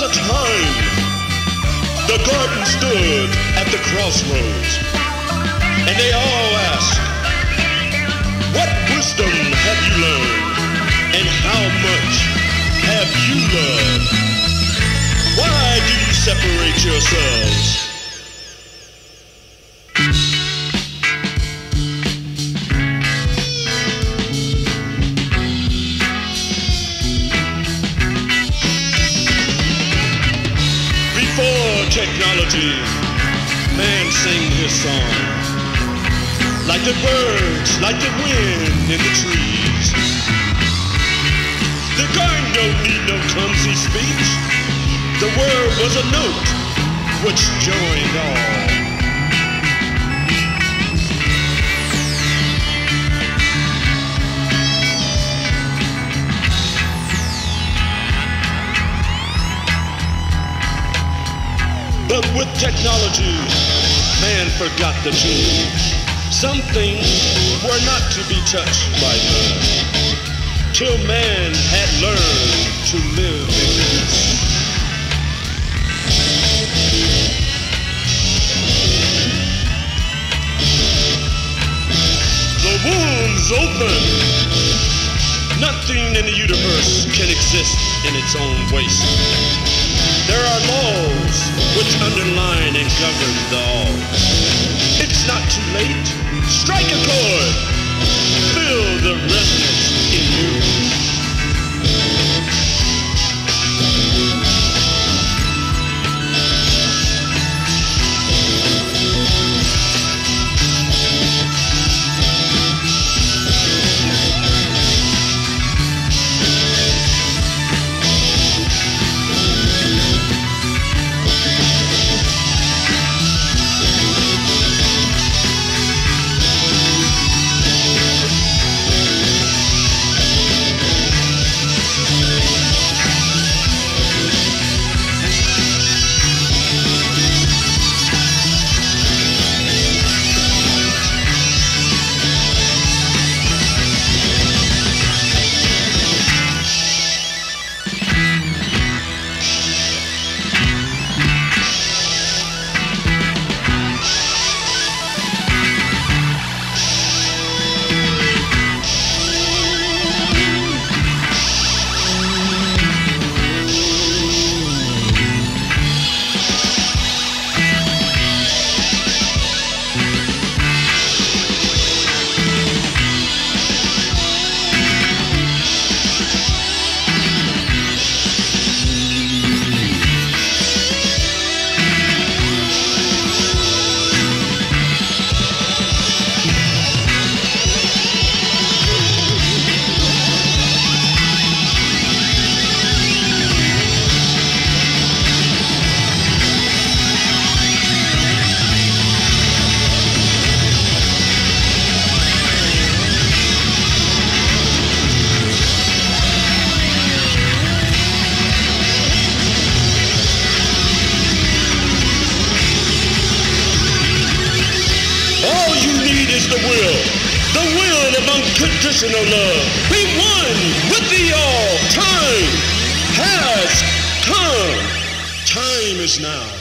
was a time the garden stood at the crossroads, and they all asked, What wisdom have you learned, and how much have you learned? Why do you separate yourselves? Before technology, man sang his song. Like the birds, like the wind in the trees. The garden don't need no clumsy speech. The word was a note which joined all. But with technology, man forgot the tune. Some things were not to be touched by man, till man had learned to live in peace. The womb's open. Nothing in the universe can exist in its own waste. There are laws which underline and govern the all. It's not too late. Strike a chord. Feel the resonance the will. The will of unconditional love. Be one with the all. Time has come. Time is now.